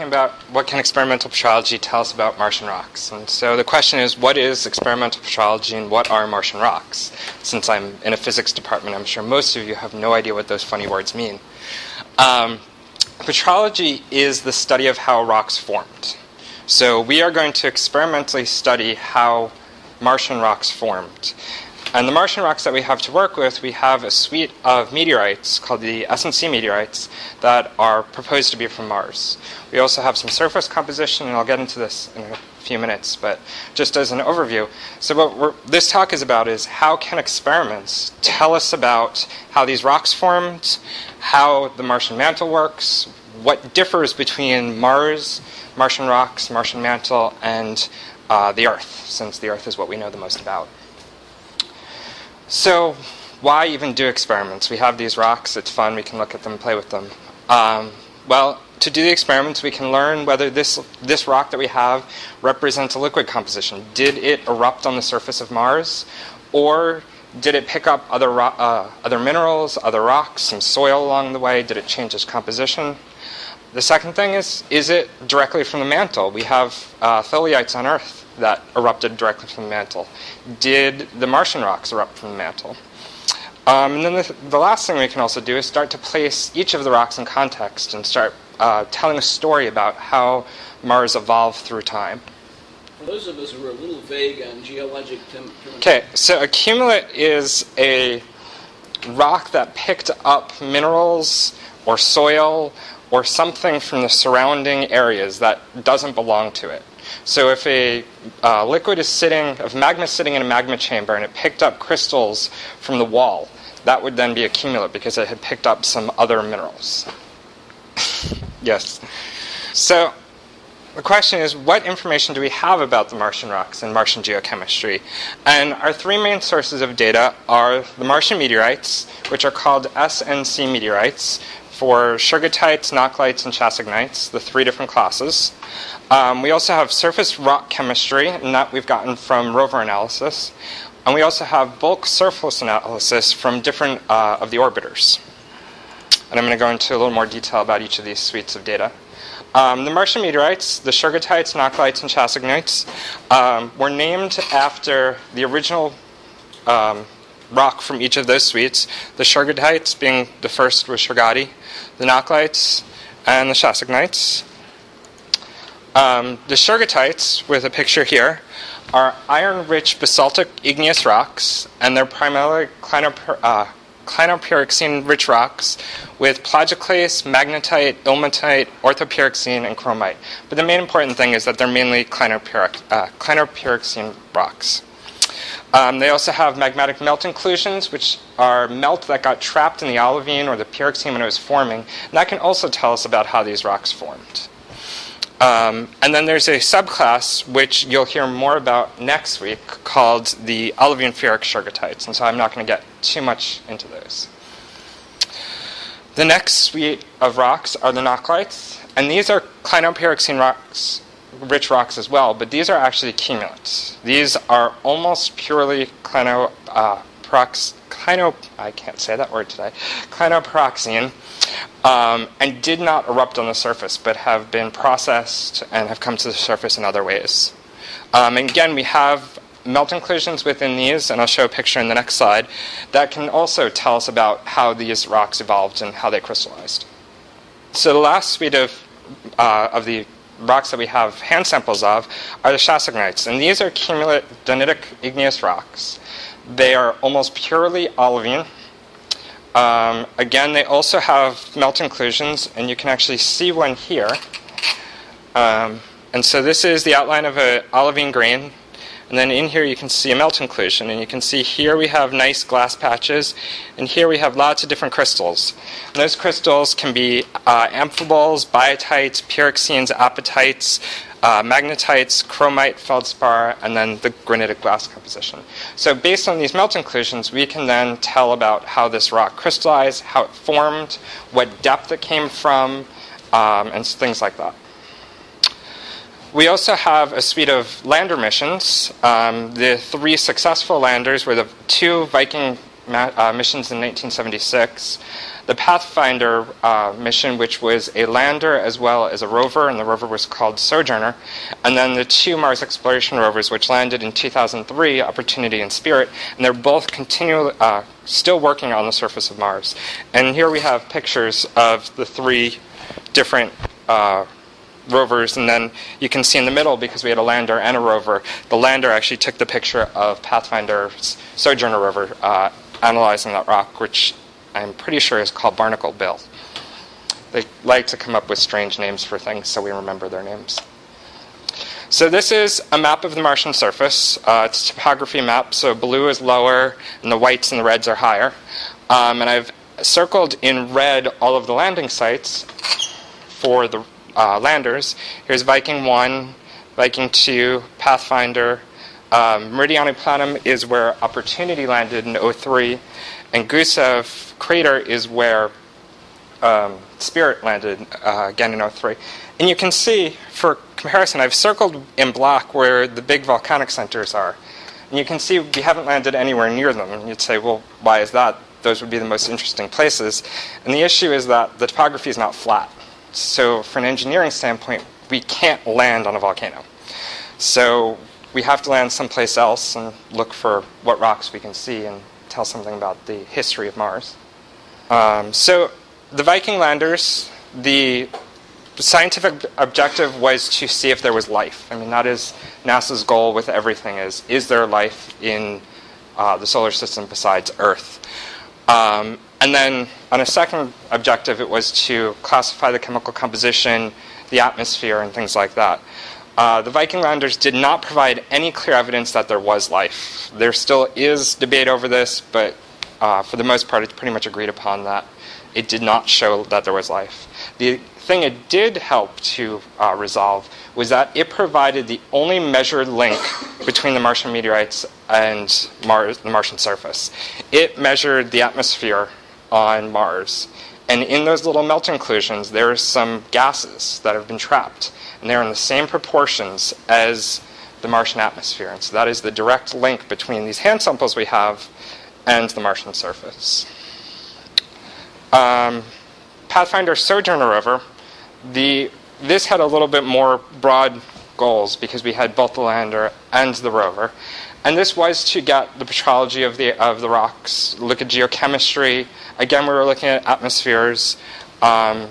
talking about what can experimental petrology tell us about Martian rocks. And so the question is, what is experimental petrology and what are Martian rocks? Since I'm in a physics department, I'm sure most of you have no idea what those funny words mean. Um, petrology is the study of how rocks formed. So we are going to experimentally study how Martian rocks formed. And the Martian rocks that we have to work with, we have a suite of meteorites called the SNC meteorites that are proposed to be from Mars. We also have some surface composition, and I'll get into this in a few minutes, but just as an overview. So, what this talk is about is how can experiments tell us about how these rocks formed, how the Martian mantle works, what differs between Mars, Martian rocks, Martian mantle, and uh, the Earth, since the Earth is what we know the most about. So, why even do experiments? We have these rocks, it's fun, we can look at them, play with them. Um, well, to do the experiments, we can learn whether this, this rock that we have represents a liquid composition. Did it erupt on the surface of Mars? Or did it pick up other, uh, other minerals, other rocks, some soil along the way? Did it change its composition? The second thing is, is it directly from the mantle? We have uh, tholeiites on Earth that erupted directly from the mantle? Did the Martian rocks erupt from the mantle? Um, and then the, the, last thing we can also do is start to place each of the rocks in context and start uh, telling a story about how Mars evolved through time. For those of us who are a little vague on geologic term- Okay, so a cumulate is a rock that picked up minerals or soil or something from the surrounding areas that doesn't belong to it. So if a uh, liquid is sitting, if magma is sitting in a magma chamber and it picked up crystals from the wall, that would then be a cumulate because it had picked up some other minerals. yes. So the question is, what information do we have about the Martian rocks and Martian geochemistry? And our three main sources of data are the Martian meteorites, which are called SNC meteorites, for shergottites, nakhlites, and chassignites, the three different classes. Um, we also have surface rock chemistry, and that we've gotten from rover analysis. And we also have bulk surface analysis from different uh, of the orbiters. And I'm going to go into a little more detail about each of these suites of data. Um, the Martian meteorites, the shergottites, nakhlites, and chassignites, um, were named after the original um, rock from each of those suites. The shergottites being the first was Shergotty, the nakhlites, and the chassignites. Um, the shergottites, with a picture here, are iron rich basaltic igneous rocks, and they're primarily clinopyr- uh, clinopyroxene rich rocks with plagioclase, magnetite, ilmenite, orthopyroxene, and chromite. But the main important thing is that they're mainly clinopyrox- uh, clinopyroxene rocks. Um, they also have magmatic melt inclusions, which are melt that got trapped in the olivine or the pyroxene when it was forming. And that can also tell us about how these rocks formed. Um, and then there's a subclass which you'll hear more about next week called the olivine phyric shergottites. And so I'm not going to get too much into those. The next suite of rocks are the nakhlites. And these are clinopyroxene rocks, rich rocks as well, but these are actually cumulates. These are almost purely clino, uh, prox, clino, I can't say that word today, um, and did not erupt on the surface, but have been processed and have come to the surface in other ways. Um, and again, we have melt inclusions within these, and I'll show a picture in the next slide, that can also tell us about how these rocks evolved and how they crystallized. So the last suite of, uh, of the rocks that we have hand samples of are the chassignites, and these are cumulate dunitic igneous rocks. They are almost purely olivine, um, again, they also have melt inclusions, and you can actually see one here. Um, and so this is the outline of an olivine grain. And then in here you can see a melt inclusion. And you can see here we have nice glass patches. And here we have lots of different crystals. And those crystals can be uh, amphiboles, biotites, pyroxenes, apatites, uh, magnetites, chromite, feldspar, and then the granitic glass composition. So based on these melt inclusions, we can then tell about how this rock crystallized, how it formed, what depth it came from, um, and things like that. We also have a suite of lander missions. Um, the three successful landers were the two Viking ma- uh, missions in 1976. The Pathfinder uh, mission, which was a lander as well as a rover, and the rover was called Sojourner, and then the two Mars exploration rovers, which landed in 2003, Opportunity and Spirit, and they're both continually uh, still working on the surface of Mars. And here we have pictures of the three different uh, rovers, and then you can see in the middle, because we had a lander and a rover, the lander actually took the picture of Pathfinder's Sojourner rover uh, analyzing that rock, which I'm pretty sure is called Barnacle Bill. They like to come up with strange names for things, so we remember their names. So this is a map of the Martian surface. Uh, it's a topography map, so blue is lower, and the whites and the reds are higher. Um, and I've circled in red all of the landing sites for the uh, landers. Here's Viking 1, Viking 2, Pathfinder. Um, Planum is where Opportunity landed in 03, and Gusev Crater is where um, Spirit landed uh, again in 03. And you can see, for comparison, I've circled in black where the big volcanic centers are. And you can see we haven't landed anywhere near them. And you'd say, well, why is that? Those would be the most interesting places. And the issue is that the topography is not flat. So, from an engineering standpoint, we can't land on a volcano. So, we have to land someplace else and look for what rocks we can see and tell something about the history of Mars. Um, so, the Viking landers, the scientific objective was to see if there was life. I mean, that is NASA's goal with everything: is is there life in uh, the solar system besides Earth? Um, and then, on a second objective, it was to classify the chemical composition, the atmosphere, and things like that. Uh, the Viking landers did not provide any clear evidence that there was life. There still is debate over this, but uh, for the most part, it's pretty much agreed upon that it did not show that there was life. The thing it did help to uh, resolve was that it provided the only measured link between the Martian meteorites and Mars, the Martian surface. It measured the atmosphere on Mars. And in those little melt inclusions, there are some gases that have been trapped. And they're in the same proportions as the Martian atmosphere. And so that is the direct link between these hand samples we have and the Martian surface. Um, Pathfinder Sojourner rover, the, this had a little bit more broad goals because we had both the lander and the rover. And this was to get the petrology of the, of the rocks, look at geochemistry. Again, we were looking at atmospheres, um,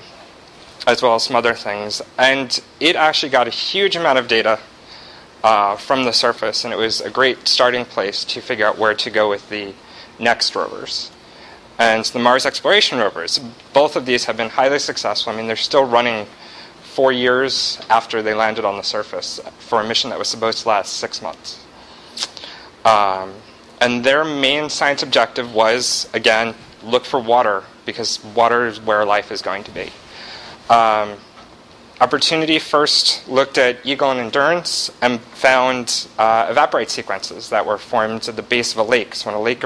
as well as some other things. And it actually got a huge amount of data uh, from the surface, and it was a great starting place to figure out where to go with the next rovers. And the Mars exploration rovers, both of these have been highly successful. I mean, they're still running four years after they landed on the surface for a mission that was supposed to last six months. Um, and their main science objective was, again, look for water, because water is where life is going to be. Um, Opportunity first looked at Eagle and Endurance and found uh, evaporite sequences that were formed at the base of a lake. So when a lake,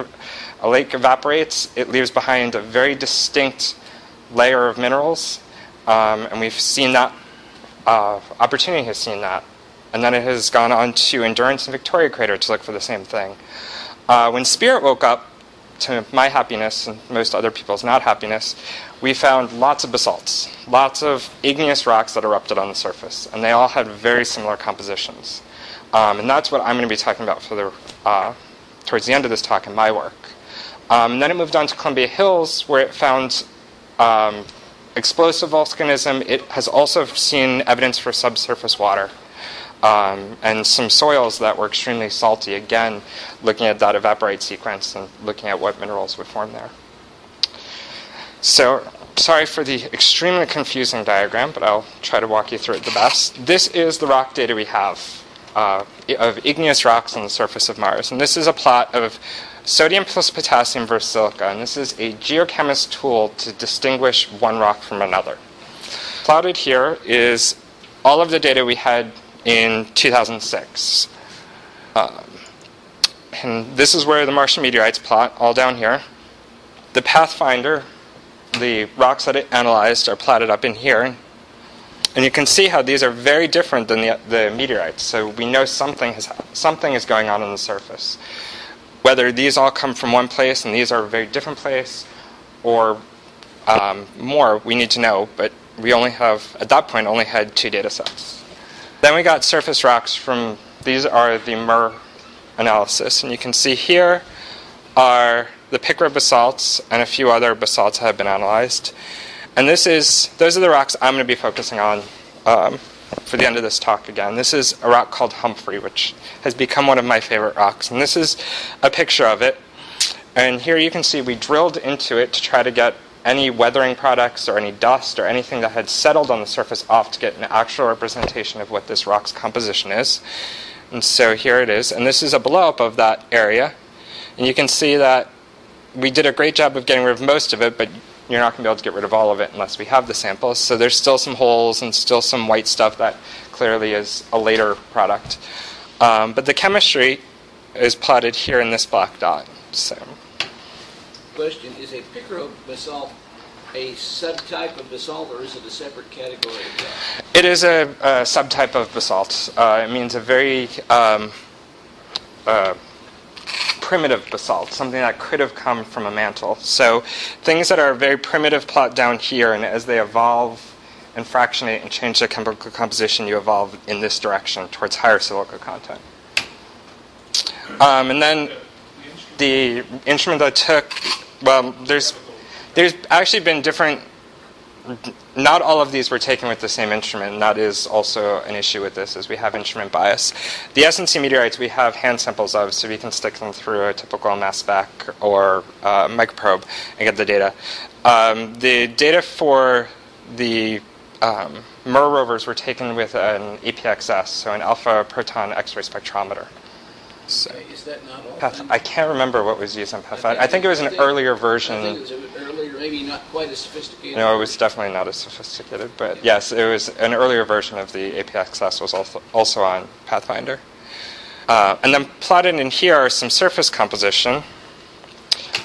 a lake evaporates, it leaves behind a very distinct layer of minerals, um, and we've seen that. Uh, Opportunity has seen that, and then it has gone on to Endurance and Victoria Crater to look for the same thing. Uh, when Spirit woke up, to my happiness and most other people's not happiness, we found lots of basalts, lots of igneous rocks that erupted on the surface, and they all had very similar compositions. Um, and that's what I'm going to be talking about for the, uh, towards the end of this talk in my work. Um, and then it moved on to Columbia Hills, where it found um, explosive volcanism. It has also seen evidence for subsurface water um, and some soils that were extremely salty. Again, looking at that evaporite sequence and looking at what minerals would form there. So, sorry for the extremely confusing diagram, but I'll try to walk you through it the best. This is the rock data we have uh, of igneous rocks on the surface of Mars, and this is a plot of sodium plus potassium versus silica, and this is a geochemist tool to distinguish one rock from another. Plotted here is all of the data we had in 2006. Um, and this is where the Martian meteorites plot, all down here. The Pathfinder, the rocks that it analyzed, are plotted up in here. And you can see how these are very different than the, the meteorites. So we know something, has, something is going on on the surface. Whether these all come from one place and these are a very different place, or um, more, we need to know. But we only have, at that point, only had two data sets. Then we got surface rocks from, these are the MER analysis. And you can see here are the Picra basalts and a few other basalts that have been analyzed. And this is, those are the rocks I'm going to be focusing on um, for the end of this talk again. This is a rock called Humphrey, which has become one of my favorite rocks. And this is a picture of it. And here you can see we drilled into it to try to get any weathering products or any dust or anything that had settled on the surface off to get an actual representation of what this rock's composition is. And so here it is. And this is a blow up of that area. And you can see that we did a great job of getting rid of most of it, but you're not going to be able to get rid of all of it unless we have the samples. So there's still some holes and still some white stuff that clearly is a later product. Um, but the chemistry is plotted here in this black dot. So. Question Is a Picra basalt a subtype of basalt or is it a separate category? It is a, a subtype of basalt. Uh, it means a very um, uh, primitive basalt, something that could have come from a mantle. So things that are very primitive plot down here, and as they evolve and fractionate and change their chemical composition, you evolve in this direction towards higher silica content. Um, and then the instrument that took, well, there's there's actually been different not all of these were taken with the same instrument, and that is also an issue with this, is we have instrument bias. The SNC meteorites we have hand samples of, so we can stick them through a typical mass spec or uh, microprobe and get the data. Um, the data for the um, MER rovers were taken with an APXS, so an alpha proton X-ray spectrometer. So, is that not all? Path- I can't remember what was used on Pathfinder. I think it was an earlier I version. Was maybe not quite as sophisticated. No, it was definitely not as sophisticated, but yes, it was an earlier version of the APXS was also, also on Pathfinder. Uh, and then plotted in here are some surface composition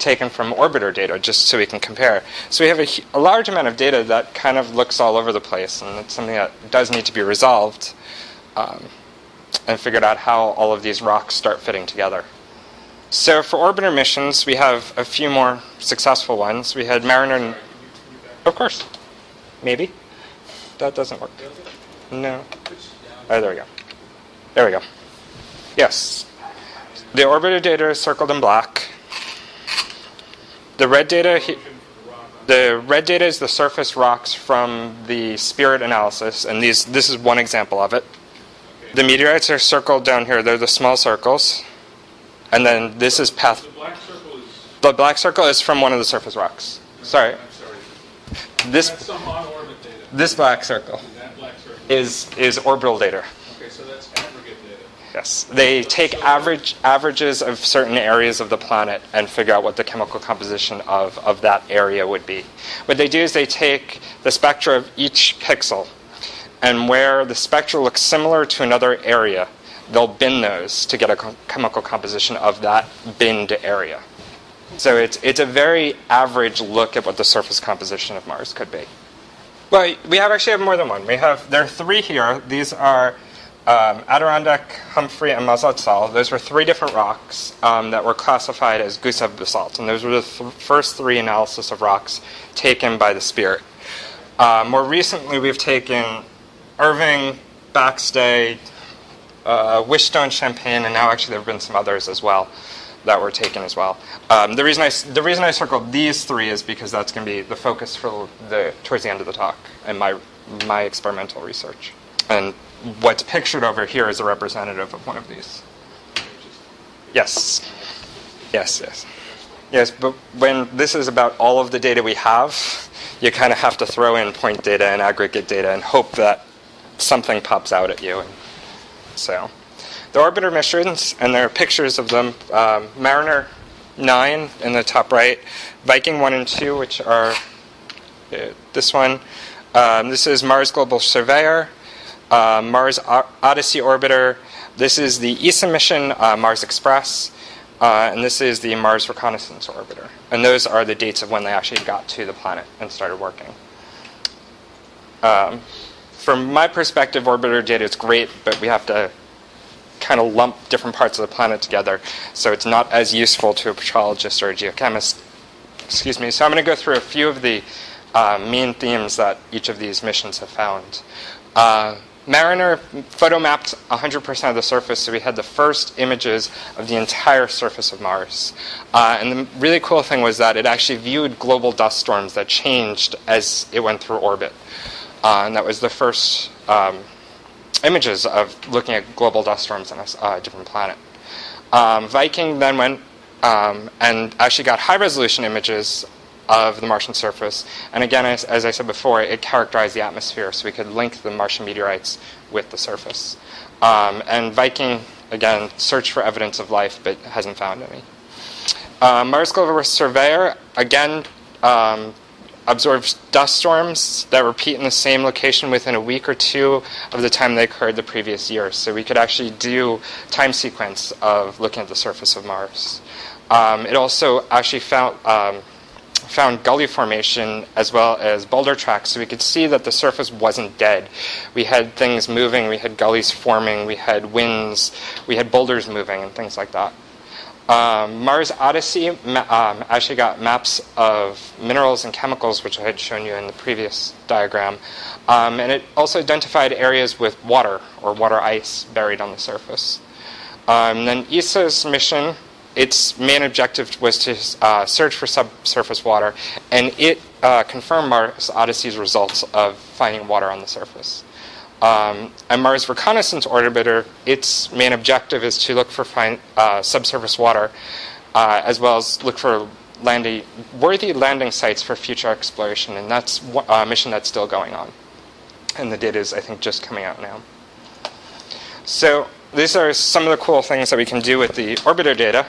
taken from orbiter data, just so we can compare. So we have a, a large amount of data that kind of looks all over the place, and it's something that does need to be resolved um, and figured out how all of these rocks start fitting together. So for orbiter missions, we have a few more successful ones. We had Mariner. Of course. Maybe. That doesn't work. No. Oh, there we go. There we go. Yes. The orbiter data is circled in black. The red data. He- the red data is the surface rocks from the spirit analysis, and these this is one example of it. The meteorites are circled down here. They're the small circles, and then this is path. The black circle is, The black circle is from one of the surface rocks. Sorry, I'm sorry, this that's some on-orbit data. this black circle black circle. is is orbital data. Okay, so that's aggregate data. Yes, they take average averages of certain areas of the planet and figure out what the chemical composition of of that area would be. What they do is they take the spectra of each pixel, and where the spectra looks similar to another area, they'll bin those to get a chemical composition of that binned area. So it's it's a very average look at what the surface composition of Mars could be. Well, we have actually have more than one. We have there are three here. These are um, Adirondack, Humphrey, and Mazatzal. Those were three different rocks um, that were classified as Gusev basalt, and those were the th- first three analysis of rocks taken by the Spirit. Uh, more recently, we've taken Irvine, Backstay, uh, Wishstone, Champagne, and now actually there have been some others as well that were taken as well. Um, the reason I the reason I circled these three is because that's going to be the focus for the towards the end of the talk and my my experimental research. And what's pictured over here is a representative of one of these. Yes, yes, yes, yes. But when this is about all of the data we have, you kind of have to throw in point data and aggregate data and hope that something pops out at you. So, the orbiter missions, and there are pictures of them. Um, Mariner 9 in the top right, Viking 1 and 2, which are uh, this one. Um, this is Mars Global Surveyor, uh, Mars O- Odyssey Orbiter. This is the ESA mission, uh, Mars Express, uh, and this is the Mars Reconnaissance Orbiter. And those are the dates of when they actually got to the planet and started working. Um, from my perspective, orbiter data is great, but we have to kind of lump different parts of the planet together, so it's not as useful to a petrologist or a geochemist. Excuse me. So I'm going to go through a few of the uh, main themes that each of these missions have found. Uh, Mariner photo mapped 100% of the surface, so we had the first images of the entire surface of Mars. Uh, and the really cool thing was that it actually viewed global dust storms that changed as it went through orbit. Uh, and that was the first um, images of looking at global dust storms on a uh, different planet. Um, Viking then went um, and actually got high resolution images of the Martian surface. And again, as, as, I said before, it characterized the atmosphere, so we could link the Martian meteorites with the surface. Um, and Viking, again, searched for evidence of life, but hasn't found any. Uh, Mars Global Surveyor, again, observes dust storms that repeat in the same location within a week or two of the time they occurred the previous year. So we could actually do time sequence of looking at the surface of Mars. Um, it also actually found um, found gully formation as well as boulder tracks, so we could see that the surface wasn't dead. We had things moving, we had gullies forming, we had winds, we had boulders moving, and things like that. Um, Mars Odyssey um, actually got maps of minerals and chemicals, which I had shown you in the previous diagram. Um, and it also identified areas with water or water ice buried on the surface. Um, then ESA's mission its main objective was to uh, search for subsurface water, and it uh, confirmed Mars Odyssey's results of finding water on the surface. Um, and Mars Reconnaissance Orbiter, its main objective is to look for uh, subsurface water, uh, as well as look for landing, worthy landing sites for future exploration, and that's a uh, mission that's still going on. And the data is, I think, just coming out now. So these are some of the cool things that we can do with the orbiter data.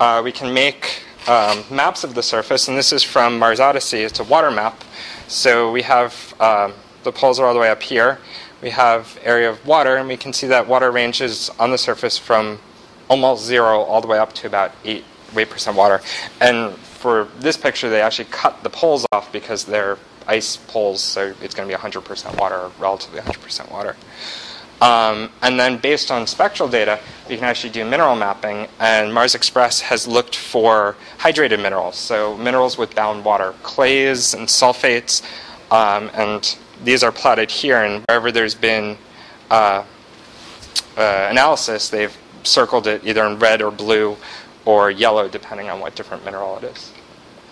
Uh, we can make um, maps of the surface, and this is from Mars Odyssey. It's a water map. So we have um, the poles are all the way up here. We have area of water, and we can see that water ranges on the surface from almost zero all the way up to about 8, 8% water. And for this picture, they actually cut the poles off because they're ice poles, so it's going to be 100% water, or relatively 100% water. Um, and then based on spectral data, we can actually do mineral mapping. And Mars Express has looked for hydrated minerals, so minerals with bound water, clays and sulfates. Um, and these are plotted here. And wherever there's been uh, uh, analysis, they've circled it either in red or blue or yellow, depending on what different mineral it is.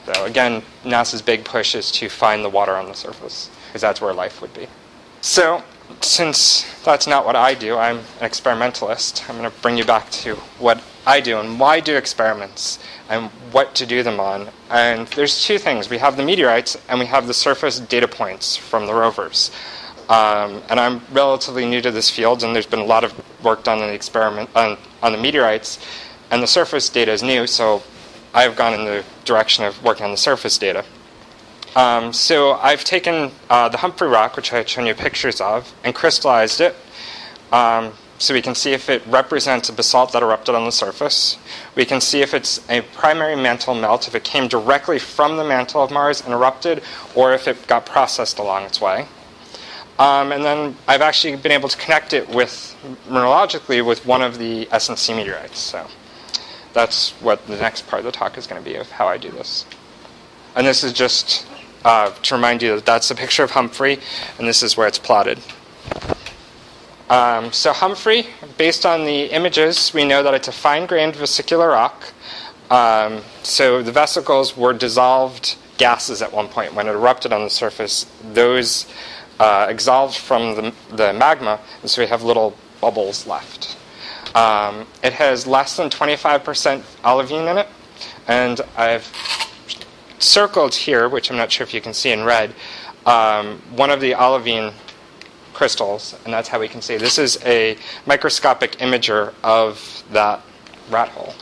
So again, NASA's big push is to find the water on the surface, because that's where life would be. So since that's not what I do, I'm an experimentalist. I'm going to bring you back to what I do and why do experiments and what to do them on. And there's two things we have the meteorites and we have the surface data points from the rovers. Um, and I'm relatively new to this field, and there's been a lot of work done on the experiment on, on the meteorites, and the surface data is new, so I've gone in the direction of working on the surface data. Um, so I've taken uh, the Humphrey rock, which I had shown you pictures of, and crystallized it. Um, so we can see if it represents a basalt that erupted on the surface. We can see if it's a primary mantle melt, if it came directly from the mantle of Mars and erupted, or if it got processed along its way. Um, and then I've actually been able to connect it with mineralogically with one of the SNC meteorites. So that's what the next part of the talk is going to be of how I do this. And this is just uh, to remind you that that's a picture of Humphrey, and this is where it's plotted. Um, so Humphrey, based on the images, we know that it's a fine-grained vesicular rock. Um, so the vesicles were dissolved gases at one point when it erupted on the surface. Those uh, from the, the, magma, and so we have little bubbles left. Um, it has less than 25% olivine in it, and I've circled here, which I'm not sure if you can see in red, um, one of the olivine crystals, and that's how we can see. This is a microscopic imager of that rat hole.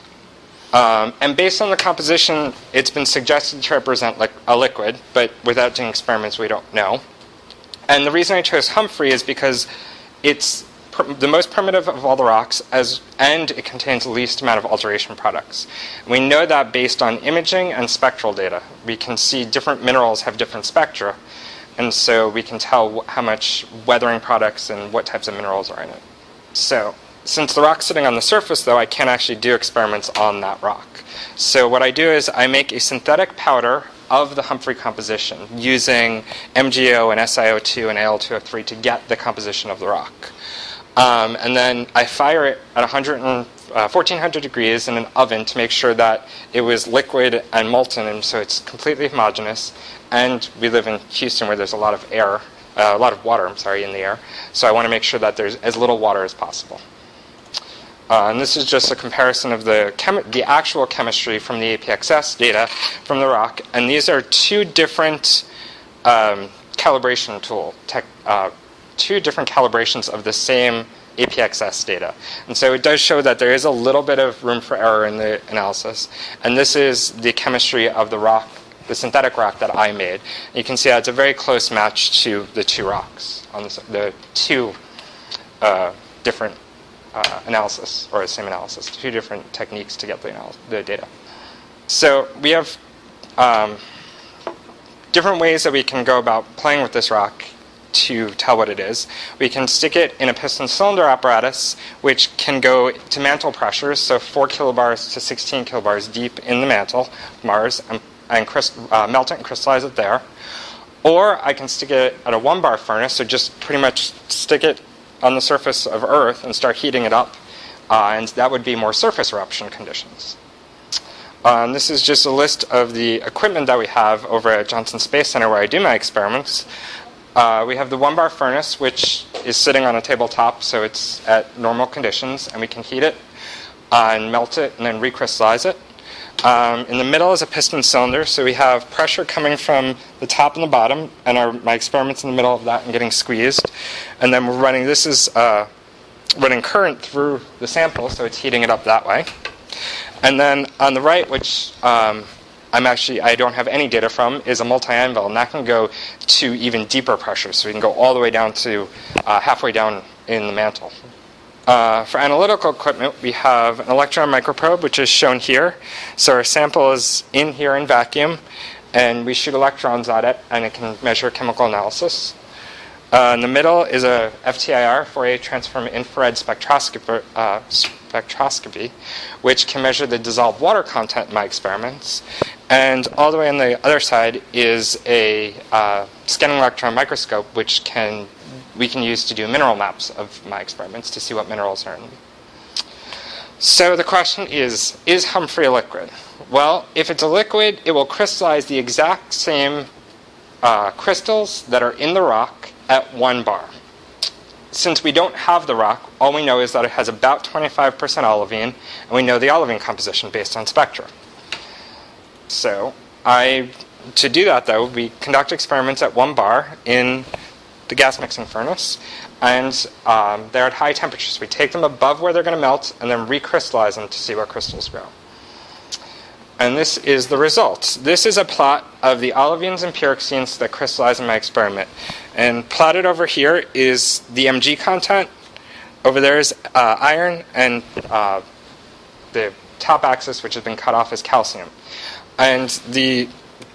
Um, and based on the composition, it's been suggested to represent like a liquid, but without doing experiments, we don't know. And the reason I chose Humphrey is because it's the most primitive of all the rocks, as, and it contains the least amount of alteration products. We know that based on imaging and spectral data. We can see different minerals have different spectra, and so we can tell how much weathering products and what types of minerals are in it. So, since the rock's sitting on the surface, though, I can't actually do experiments on that rock. So what I do is I make a synthetic powder of the Humphrey composition using MgO and SiO2 and Al2O3 to get the composition of the rock. Um, and then I fire it at 100 and, uh, 1400 degrees in an oven to make sure that it was liquid and molten, and so it's completely homogeneous. And we live in Houston where there's a lot of air, uh, a lot of water, I'm sorry, in the air. So I want to make sure that there's as little water as possible. Uh, and this is just a comparison of the, the actual chemistry from the APXS data from the rock. And these are two different um, calibration tool, tech, uh, two different calibrations of the same APXS data. And so it does show that there is a little bit of room for error in the analysis. And this is the chemistry of the rock, the synthetic rock that I made. You can see that it's a very close match to the two rocks on the, the two uh, different uh, analysis or the same analysis, two different techniques to get the, the data. So we have um, different ways that we can go about playing with this rock to tell what it is. We can stick it in a piston cylinder apparatus, which can go to mantle pressures, so 4 kilobars to 16 kilobars deep in the mantle, Mars, and, and uh, melt it and crystallize it there. Or I can stick it at a one bar furnace, so just pretty much stick it on the surface of Earth and start heating it up, uh, and that would be more surface eruption conditions. Um, this is just a list of the equipment that we have over at Johnson Space Center where I do my experiments. Uh, we have the one bar furnace, which is sitting on a tabletop, so it's at normal conditions, and we can heat it uh, and melt it and then recrystallize it. Um, in the middle is a piston cylinder, so we have pressure coming from the top and the bottom, and our, my experiment's in the middle of that and getting squeezed. And then we're running, this is uh, running current through the sample, so it's heating it up that way. And then on the right, which um, I'm actually I don't have any data from, is a multi-anvil, and that can go to even deeper pressure, so we can go all the way down to uh, halfway down in the mantle. Uh, for analytical equipment, we have an electron microprobe, which is shown here. So our sample is in here in vacuum, and we shoot electrons at it, and it can measure chemical analysis. Uh, in the middle is a FTIR, Fourier transform infrared spectroscopy, uh, spectroscopy, which can measure the dissolved water content in my experiments. And all the way on the other side is a uh, scanning electron microscope, which can we can use to do mineral maps of my experiments to see what minerals are in them. So the question is Is Humphrey a liquid? Well, if it's a liquid, it will crystallize the exact same uh, crystals that are in the rock at one bar. Since we don't have the rock, all we know is that it has about 25% olivine, and we know the olivine composition based on spectra. So, I, to do that though, we conduct experiments at one bar in the gas mixing furnace, and um, they're at high temperatures. We take them above where they're going to melt and then recrystallize them to see what crystals grow. And this is the result. This is a plot of the olivines and pyroxenes that crystallize in my experiment. And plotted over here is the Mg content. Over there is uh, iron, and uh, the top axis, which has been cut off, is calcium. And the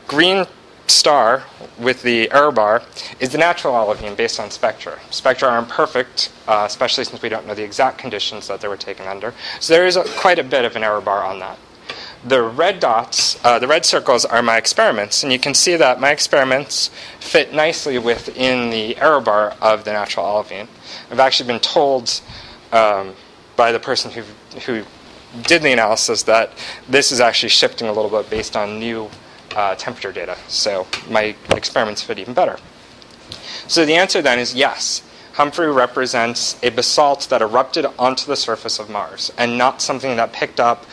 green star with the error bar is the natural olivine based on spectra. Spectra aren't perfect, uh, especially since we don't know the exact conditions that they were taken under. So there is a, quite a bit of an error bar on that. The red dots, uh, the red circles, are my experiments, and you can see that my experiments fit nicely within the error bar of the natural olivine. I've actually been told um, by the person who, who did the analysis that this is actually shifting a little bit based on new uh, temperature data. So my experiments fit even better. So the answer then is yes. Humphrey represents a basalt that erupted onto the surface of Mars and not something that picked up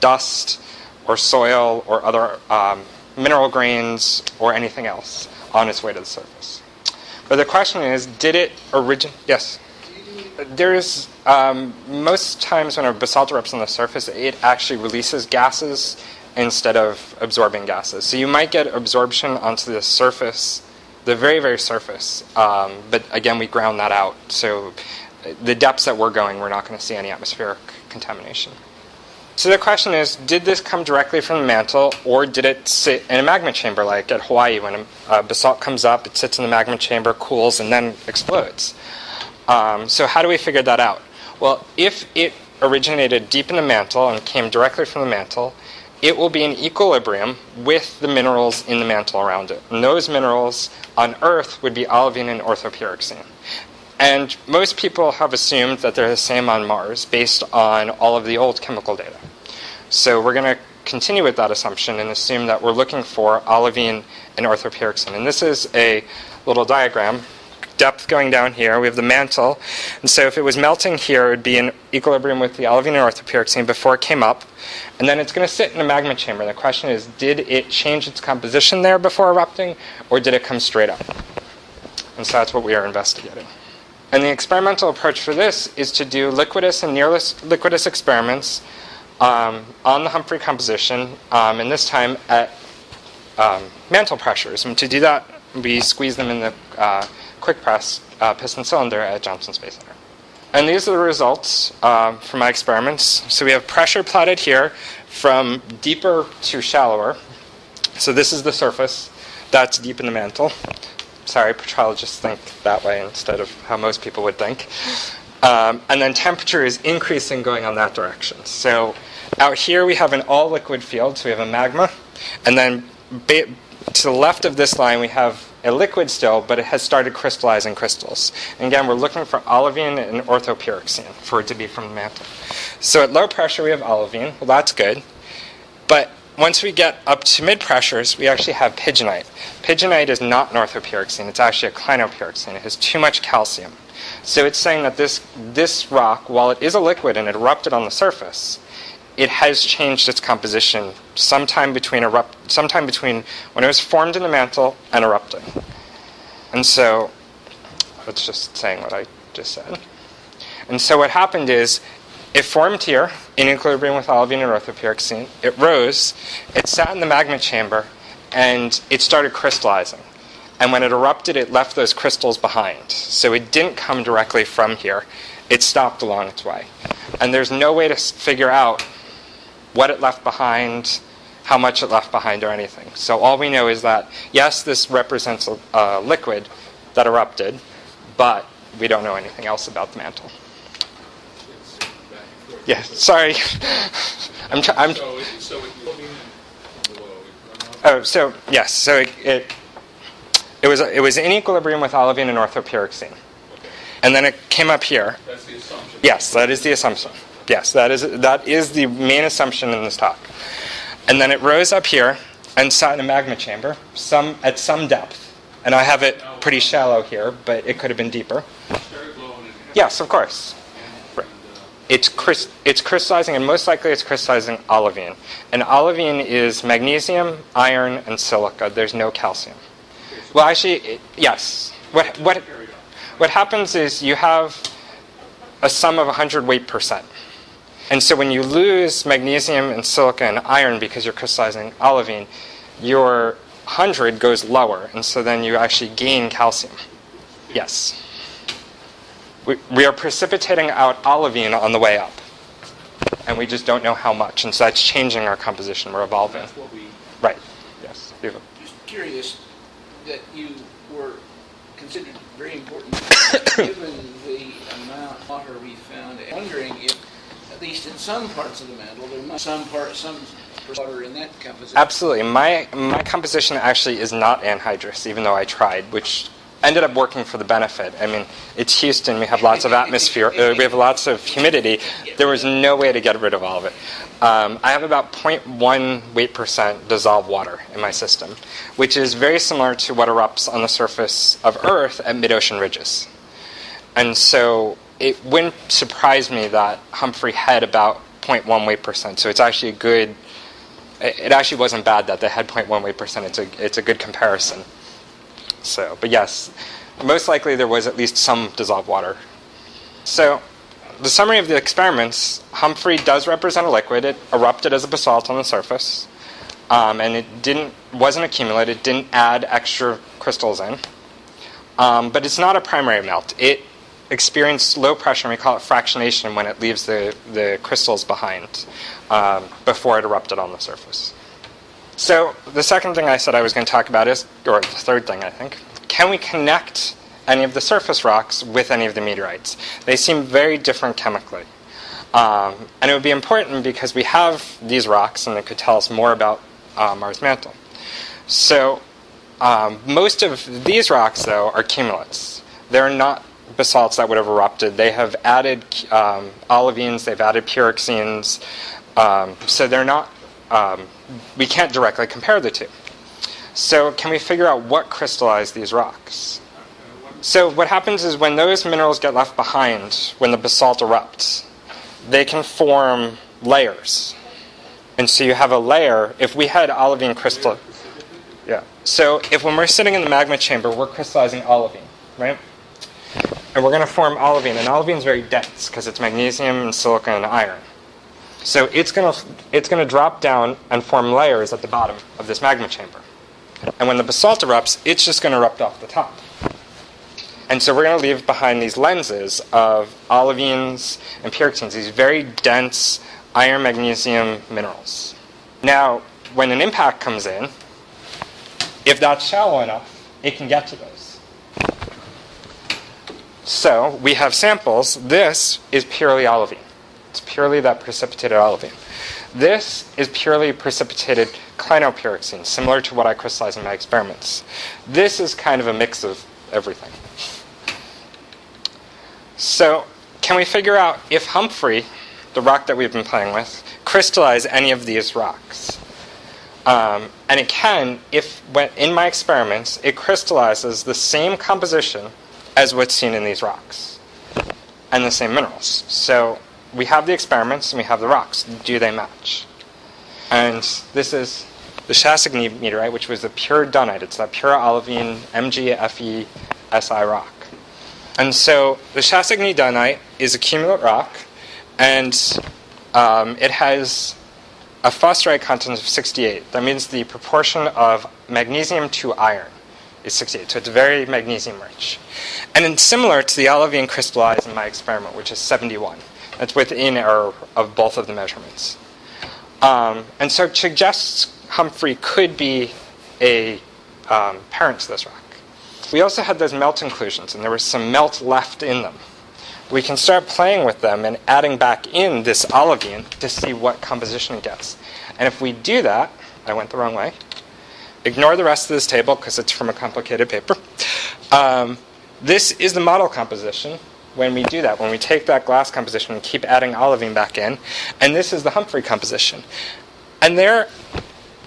dust or soil or other um, mineral grains or anything else on its way to the surface. But the question is, did it originate? Yes. There's um, most times when a basalt erupts on the surface, it actually releases gases instead of absorbing gases. So you might get absorption onto the surface, the very, very surface. Um, but again, we ground that out. So the depths that we're going, we're not going to see any atmospheric contamination. So the question is, did this come directly from the mantle, or did it sit in a magma chamber, like at Hawaii, when a, basalt comes up, it sits in the magma chamber, cools, and then explodes? Um, so how do we figure that out? Well, if it originated deep in the mantle and came directly from the mantle, it will be in equilibrium with the minerals in the mantle around it. And those minerals on Earth would be olivine and orthopyroxene. And most people have assumed that they're the same on Mars based on all of the old chemical data. So we're going to continue with that assumption and assume that we're looking for olivine and orthopyroxene. And this is a little diagram. Depth going down here, we have the mantle. And so if it was melting here, it would be in equilibrium with the olivine and orthopyroxene before it came up. And then it's going to sit in a magma chamber. The question is did it change its composition there before erupting, or did it come straight up? And so that's what we are investigating. And the experimental approach for this is to do liquidus and near liquidus experiments um, on the Humphrey composition, um, and this time at um, mantle pressures. And to do that, we squeeze them in the uh, quick press uh, piston cylinder at Johnson Space Center. And these are the results uh, from my experiments. So we have pressure plotted here from deeper to shallower. So this is the surface that's deep in the mantle. Sorry, petrologists think that way instead of how most people would think. Um, and then temperature is increasing going on that direction. So out here we have an all liquid field, so we have a magma. And then ba- to the left of this line we have a liquid still, but it has started crystallizing crystals. And again, we're looking for olivine and orthopyroxene for it to be from the mantle. So at low pressure we have olivine. Well, that's good. But once we get up to mid pressures, we actually have pigeonite. Pigeonite is not an orthopyroxene, it's actually a clinopyroxene. It has too much calcium. So it's saying that this, this rock, while it is a liquid and it erupted on the surface, it has changed its composition sometime between, erupt, sometime between when it was formed in the mantle and erupting. And so, that's just saying what I just said. And so what happened is, it formed here in equilibrium with olivine and orthopyroxene. It rose, it sat in the magma chamber, and it started crystallizing. And when it erupted, it left those crystals behind. So it didn't come directly from here. It stopped along its way. And there's no way to figure out what it left behind, how much it left behind, or anything. So all we know is that, yes, this represents a, a liquid that erupted, but we don't know anything else about the mantle. Yeah, sorry. I'm, tr- I'm So, it- so it, Oh, so yes, so it, it it was it was in equilibrium with olivine and orthopyroxene, okay, and then it came up here. that's the assumption. Yes, that is the assumption. Yes, that is that is the main assumption in this talk. And then it rose up here and sat in a magma chamber, some at some depth. And I have it pretty shallow here, but it could have been deeper. Started blowing and. Yes, of course. It's it's crystallizing, and most likely it's crystallizing olivine. And olivine is magnesium, iron, and silica. There's no calcium. Well, actually, it, yes. What what what happens is you have a sum of 100 weight percent. And so when you lose magnesium and silica and iron because you're crystallizing olivine, your 100 goes lower, and so then you actually gain calcium. Yes. We, we are precipitating out olivine on the way up, and we just don't know how much, and so that's changing our composition. We're evolving. That's what we, Right. Yes. Just curious that you were considered very important given the amount of water we found. I'm Wondering if, at least in some parts of the mantle, there must some part, some water in that composition. Absolutely. My my composition actually is not anhydrous, even though I tried, which ended up working for the benefit. I mean, it's Houston. We have lots of atmosphere. Uh, we have lots of humidity. There was no way to get rid of all of it. Um, I have about 0.1 weight percent dissolved water in my system, which is very similar to what erupts on the surface of Earth at mid-ocean ridges. And so it wouldn't surprise me that Humphrey had about 0.1 weight percent. So it's actually a good. It actually wasn't bad that they had 0.1 weight percent. It's a it's a good comparison. So, but yes, most likely there was at least some dissolved water. So, the summary of the experiments: Humphrey does represent a liquid. It erupted as a basalt on the surface, um, and it didn't wasn't accumulated. Didn't add extra crystals in. Um, but it's not a primary melt. It experienced low pressure, and we call it fractionation when it leaves the, the crystals behind um, before it erupted on the surface. So the second thing I said I was going to talk about is, or the third thing I think, can we connect any of the surface rocks with any of the meteorites. They seem very different chemically. Um, and it would be important because we have these rocks and it could tell us more about uh, Mars mantle. So um, most of these rocks, though, are cumulates. They're not basalts that would have erupted. They have added um, olivines, they've added pyroxenes, um, so they're not, um, we can't directly compare the two. So, can we figure out what crystallized these rocks? So, what happens is when those minerals get left behind, when the basalt erupts, they can form layers. And so you have a layer, if we had olivine crystal. Yeah. So if when we're sitting in the magma chamber, we're crystallizing olivine, right? And we're going to form olivine, and olivine is very dense because it's magnesium and silica and iron. So it's going to it's going to drop down and form layers at the bottom of this magma chamber. And when the basalt erupts, it's just going to erupt off the top. And so we're going to leave behind these lenses of olivines and pyroxenes, these very dense iron magnesium minerals. Now, when an impact comes in, if that's shallow enough, it can get to those. So we have samples. This is purely olivine. It's purely that precipitated olivine. This is purely precipitated clinopyroxene, similar to what I crystallize in my experiments. This is kind of a mix of everything. So, can we figure out if Humphrey, the rock that we've been playing with, crystallized any of these rocks? Um, and it can, if when, in my experiments, it crystallizes the same composition as what's seen in these rocks and the same minerals. So we have the experiments and we have the rocks. Do they match? And this is the Chassigny meteorite, which was the pure dunite. It's that pure olivine MgFe Si rock. And so the Chassigny dunite is a cumulate rock, and um, it has a forsterite content of 68. That means the proportion of magnesium to iron is 68. So it's very magnesium rich. And it's similar to the olivine crystallized in my experiment, which is 71. That's within error of both of the measurements. Um, and so it suggests Humphrey could be a um, parent to this rock. We also had those melt inclusions, and there was some melt left in them we can start playing with them and adding back in this olivine to see what composition it gets. And if we do that, I went the wrong way. Ignore the rest of this table because it's from a complicated paper. Um, this is the model composition when we do that, when we take that glass composition and keep adding olivine back in. And this is the Humphrey composition. And they're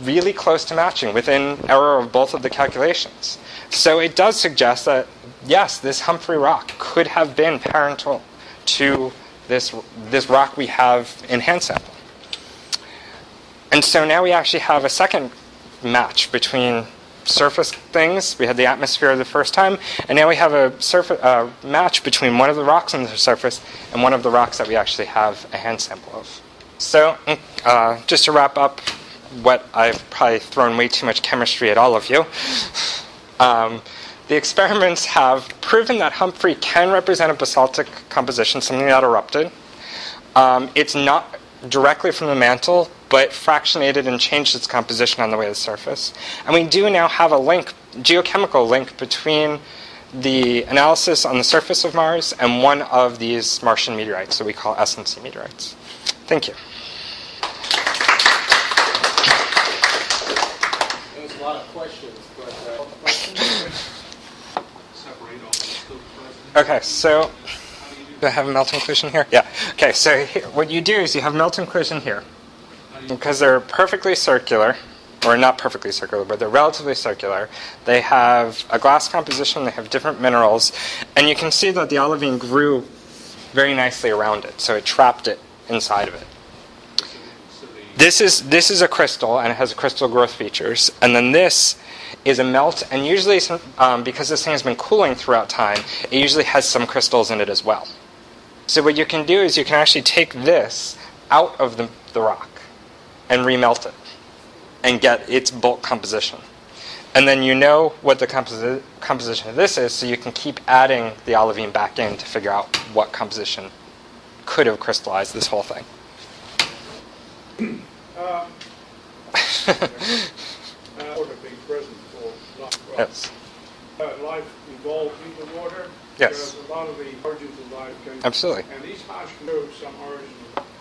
really close to matching within error of both of the calculations. So it does suggest that yes, this Humphrey rock could have been parental to this, this rock we have in hand sample. And so now we actually have a second match between surface things. We had the atmosphere the first time, and now we have a surface, uh, match between one of the rocks on the surface and one of the rocks that we actually have a hand sample of. So, uh, just to wrap up what I've probably thrown way too much chemistry at all of you. Um, the experiments have proven that Humphrey can represent a basaltic composition, something that erupted. Um, it's not directly from the mantle, but fractionated and changed its composition on the way to the surface. And we do now have a link, geochemical link, between the analysis on the surface of Mars and one of these Martian meteorites that we call SNC meteorites. Thank you. There's a lot of questions, but uh, Separate all the still present. Okay, so do I have a melt inclusion here? Yeah. Okay, so here, what you do is you have melt inclusion here. Because they're perfectly circular, or not perfectly circular, but they're relatively circular. They have a glass composition, they have different minerals, and you can see that the olivine grew very nicely around it, so it trapped it inside of it. This is this is a crystal, and it has crystal growth features. And then this is a melt, and usually, um, because this thing has been cooling throughout time, it usually has some crystals in it as well. So what you can do is you can actually take this out of the, the rock and remelt it, and get its bulk composition. And then you know what the composi- composition of this is, so you can keep adding the olivine back in to figure out what composition could have crystallized this whole thing. uh, would have present for not Yes. uh, life evolved in the water. Yes. A lot of the origins of life came. Absolutely. And these hash know some origin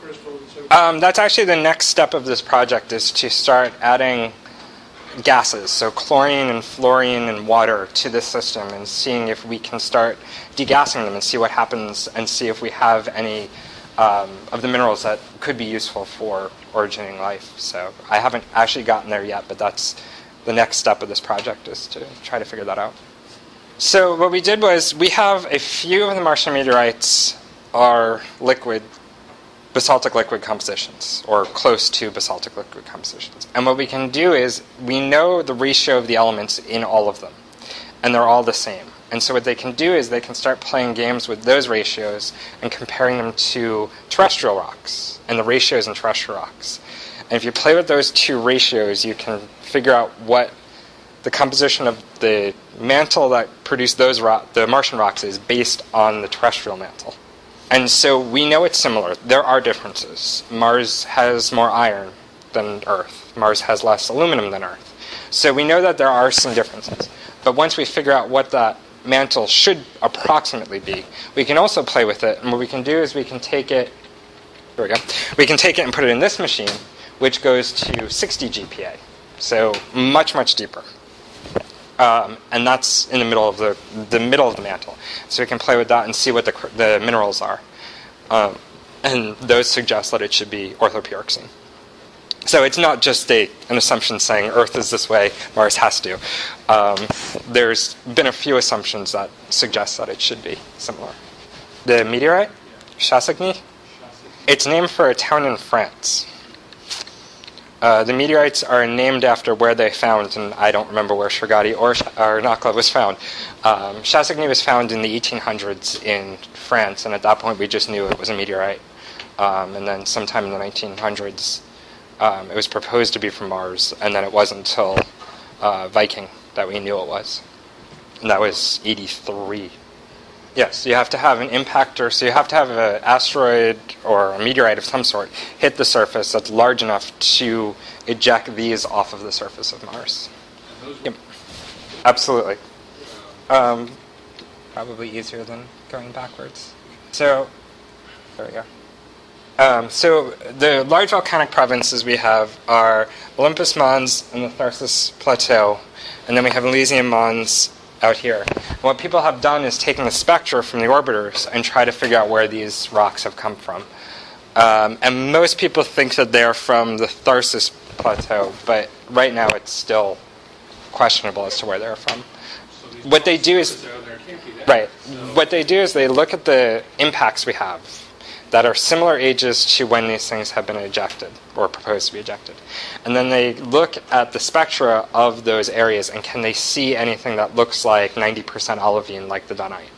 crystals. Um, that's actually the next step of this project is to start adding gases, so chlorine and fluorine and water to this system and seeing if we can start degassing them and see what happens and see if we have any um, of the minerals that could be useful for originating life. So I haven't actually gotten there yet, but that's the next step of this project is to try to figure that out. So what we did was we have a few of the Martian meteorites are liquid basaltic liquid compositions, or close to basaltic liquid compositions. And what we can do is we know the ratio of the elements in all of them, and they're all the same. And so what they can do is they can start playing games with those ratios and comparing them to terrestrial rocks and the ratios in terrestrial rocks. And if you play with those two ratios, you can figure out what the composition of the mantle that produced those rock, the Martian rocks is based on the terrestrial mantle. And so we know it's similar. There are differences. Mars has more iron than Earth. Mars has less aluminum than Earth. So we know that there are some differences. But once we figure out what that mantle should approximately be, we can also play with it. And what we can do is we can take it. Here we go. We can take it and put it in this machine, which goes to 60 GPa. So much much deeper. Um, and that's in the middle of the the middle of the mantle. So we can play with that and see what the the minerals are, um, and those suggest that it should be orthopyroxene. So it's not just a, an assumption saying Earth is this way, Mars has to. Um, there's been a few assumptions that suggest that it should be similar. The meteorite, Chassigny, it's named for a town in France. Uh, the meteorites are named after where they found, and I don't remember where Shergotty or, or Nakhla was found. Um, was found in the 1800s in France, and at that point we just knew it was a meteorite. Um, and then sometime in the 1900s, um, it was proposed to be from Mars, and then it wasn't until uh, Viking that we knew it was. And that was 83. Yes, you have to have an impactor, so you have to have an asteroid or a meteorite of some sort hit the surface that's large enough to eject these off of the surface of Mars. Yep. Absolutely. Um, probably easier than going backwards. So, there we go. Um, so the large volcanic provinces we have are Olympus Mons and the Tharsis Plateau, and then we have Elysium Mons out here. And what people have done is taken the spectra from the orbiters and try to figure out where these rocks have come from. Um, and most people think that they're from the Tharsis Plateau, but right now it's still questionable as to where they're from. So What they do is- there can't be that. Right. So- What they do is they look at the impacts we have that are similar ages to when these things have been ejected or proposed to be ejected. And then they look at the spectra of those areas and can they see anything that looks like 90% olivine like the dunite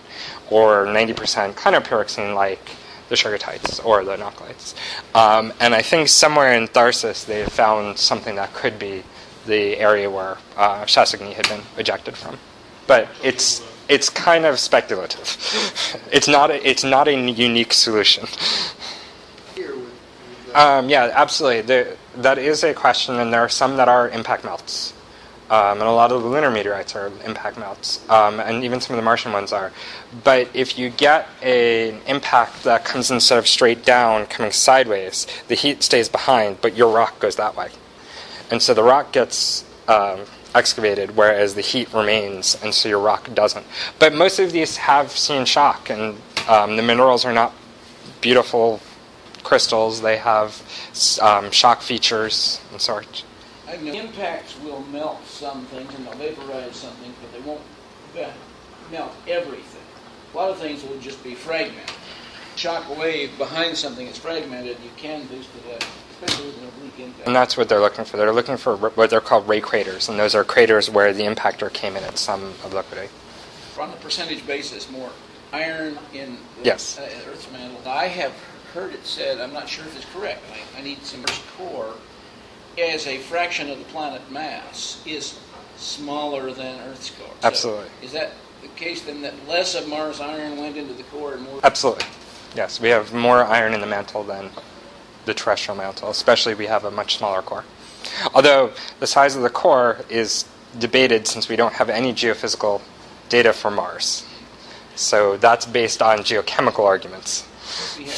or 90% clinopyroxene like the shergottites or the nakhlites. Um, and I think somewhere in Tharsis they found something that could be the area where uh, Chassigny had been ejected from but it's it's kind of speculative. it's not a, it's not a unique solution. Um, yeah, absolutely. There, that is a question, and there are some that are impact melts, um, and a lot of the lunar meteorites are impact melts, um, and even some of the Martian ones are. But if you get a, an impact that comes instead of straight down, coming sideways, the heat stays behind, but your rock goes that way, and so the rock gets um, excavated, whereas the heat remains, and so your rock doesn't. But most of these have seen shock, and um, the minerals are not beautiful crystals. They have um, shock features and such. Impacts will melt some things and they'll vaporize some things, but they won't melt everything. A lot of things will just be fragmented. Shock wave behind something that's fragmented, you can boost it up, especially with an oblique impact. And that's what they're looking for. They're looking for what they're called ray craters, and those are craters where the impactor came in at some obliquity. on a percentage basis, more iron in the Yes. uh, Earth's mantle. I have heard it said, I'm not sure if it's correct, I, I need some core, as a fraction of the planet mass, is smaller than Earth's core. So Absolutely. is that the case then that less of Mars iron went into the core and more? Absolutely. Yes, we have more iron in the mantle than the terrestrial mantle, especially we have a much smaller core. Although the size of the core is debated since we don't have any geophysical data for Mars. So that's based on geochemical arguments. We have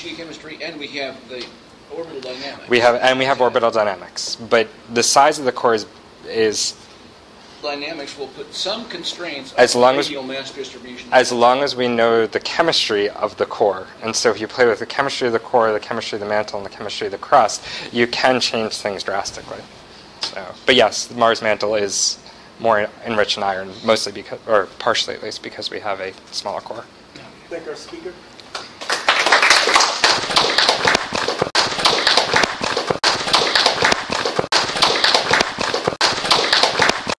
geochemistry and we have the orbital dynamics. We have and we have orbital dynamics, but the size of the core is is Dynamics will put some constraints As on long the as- mass distribution. as long as we know the chemistry of the core. And so if you play with the chemistry of the core, the chemistry of the mantle, and the chemistry of the crust, you can change things drastically. So, but yes, the Mars mantle is more enriched in iron, mostly because, or partially at least, because we have a smaller core. Thank our speaker.